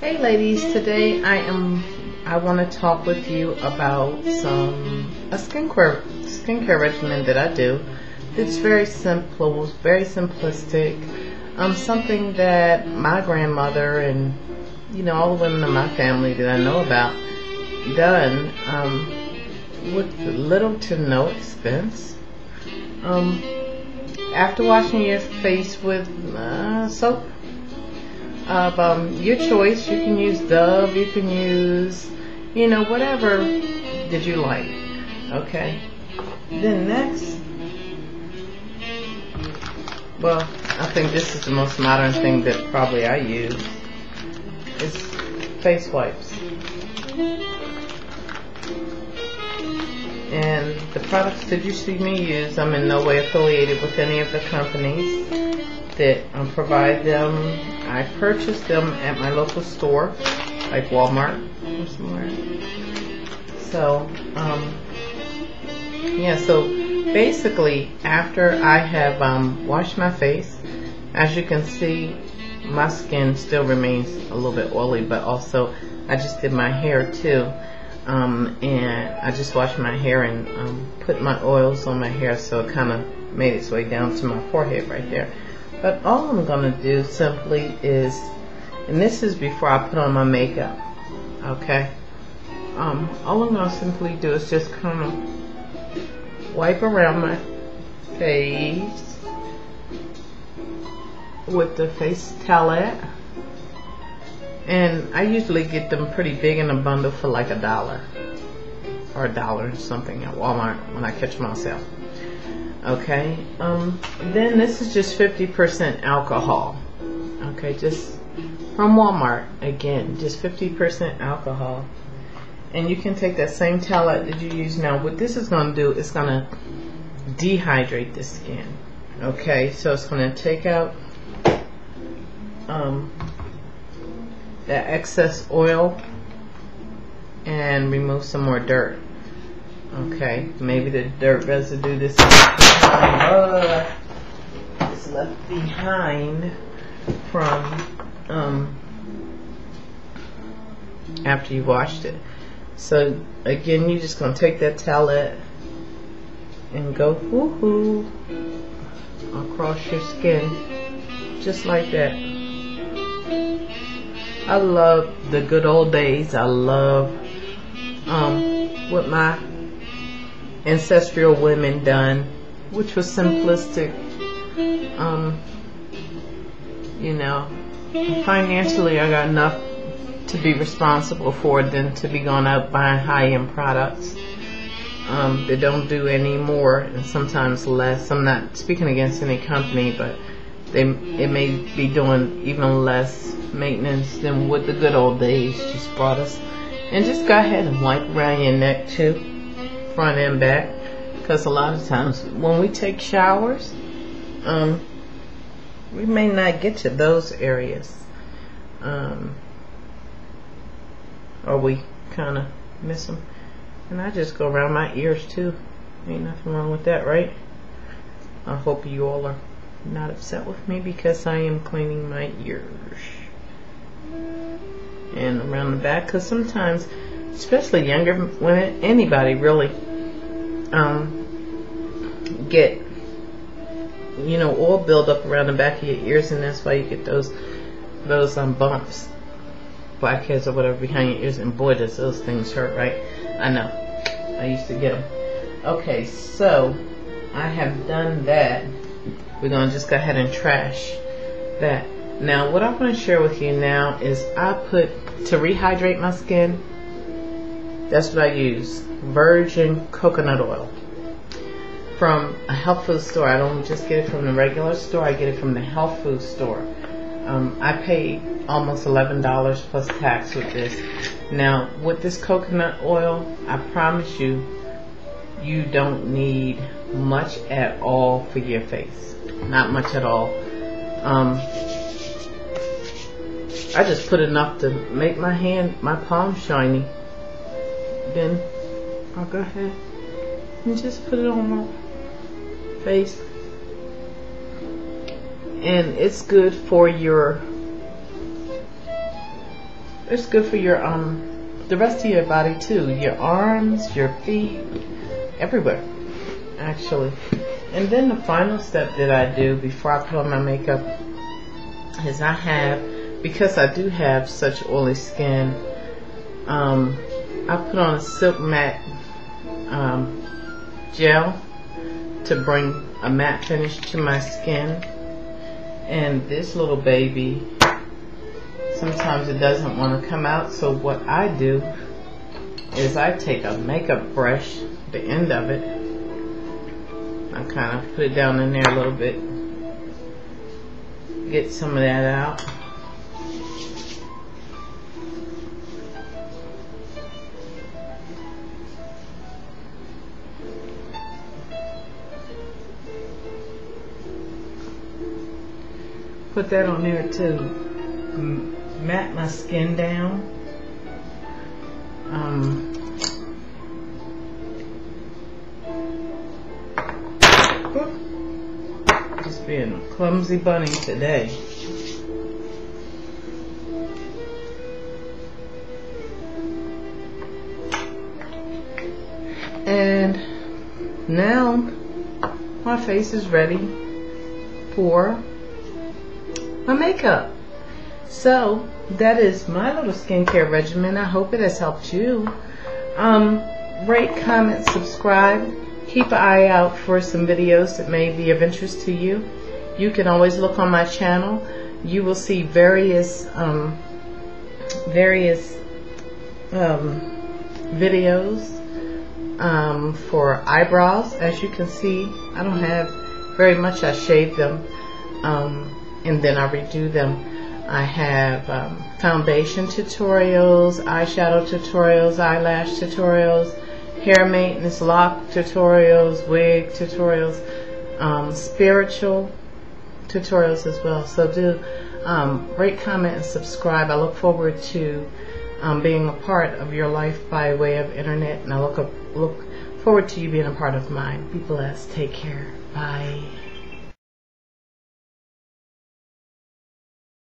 Hey ladies, today I am I want to talk with you about some a skincare skincare regimen that I do. It's very simple, very simplistic. Um, something that my grandmother and you know all the women in my family that I know about done um, with little to no expense. Um, after washing your face with uh, soap of um, your choice. You can use Dove, you can use, you know, whatever did you like. Okay. Then next, well, I think this is the most modern thing that probably I use is face wipes. And the products that you see me use, I'm in no way affiliated with any of the companies that um, provide them. I purchased them at my local store, like Walmart or somewhere. So, um, yeah, so basically, after I have um, washed my face, as you can see, my skin still remains a little bit oily, but also I just did my hair too. Um, and I just washed my hair and um, put my oils on my hair so it kind of made its way down to my forehead right there. But all I'm going to do simply is, and this is before I put on my makeup, okay? Um, all I'm going to simply do is just kind of wipe around my face with the face towelette. And I usually get them pretty big in a bundle for like a dollar or a dollar or something at Walmart when I catch myself. Okay, um, then this is just 50% alcohol. Okay, just from Walmart again, just 50% alcohol. And you can take that same towelette that you use now. What this is going to do is going to dehydrate the skin. Okay, so it's going to take out um, that excess oil and remove some more dirt. Okay, maybe the dirt residue this is left behind from um, after you washed it. So again, you're just gonna take that towelette and go woohoo across your skin, just like that. I love the good old days. I love um, what my ancestral women done, which was simplistic. Um, you know, financially, I got enough to be responsible for than to be going out buying high-end products. Um, they don't do any more and sometimes less. I'm not speaking against any company, but they it may be doing even less maintenance than what the good old days just brought us. And just go ahead and wipe around your neck too front and back because a lot of times when we take showers um, we may not get to those areas. Um, or we kind of miss them and I just go around my ears too. Ain't nothing wrong with that right? I hope you all are not upset with me because I am cleaning my ears. And around the back because sometimes especially younger women anybody really um, get you know oil buildup around the back of your ears and that's why you get those those um, bumps blackheads or whatever behind your ears and boy does those things hurt right? I know. I used to get them okay so I have done that. We're gonna just go ahead and trash that. Now what I'm going to share with you now is I put to rehydrate my skin that's what I use virgin coconut oil from a health food store. I don't just get it from the regular store, I get it from the health food store. Um, I paid almost $11 plus tax with this. Now, with this coconut oil, I promise you, you don't need much at all for your face. Not much at all. Um, I just put enough to make my hand, my palm shiny. I'll go ahead and just put it on my face. And it's good for your it's good for your um the rest of your body too. Your arms, your feet, everywhere. Actually. And then the final step that I do before I put on my makeup is I have because I do have such oily skin, um, I put on a silk matte um, gel to bring a matte finish to my skin. And this little baby sometimes it doesn't want to come out. So what I do is I take a makeup brush the end of it. I kind of put it down in there a little bit get some of that out put that on there to mat my skin down. Um, just being a clumsy bunny today. And now my face is ready for my makeup. So that is my little skincare regimen. I hope it has helped you. Um, rate, comment, subscribe. Keep an eye out for some videos that may be of interest to you. You can always look on my channel. You will see various um, various um, videos um, for eyebrows. As you can see, I don't have very much. I shave them um, and then I redo them. I have um, foundation tutorials, eyeshadow tutorials, eyelash tutorials, hair maintenance, lock tutorials, wig tutorials, um, spiritual tutorials as well. So do um, rate, comment, and subscribe. I look forward to um, being a part of your life by way of internet, and I look up, look forward to you being a part of mine. Be blessed. Take care. Bye.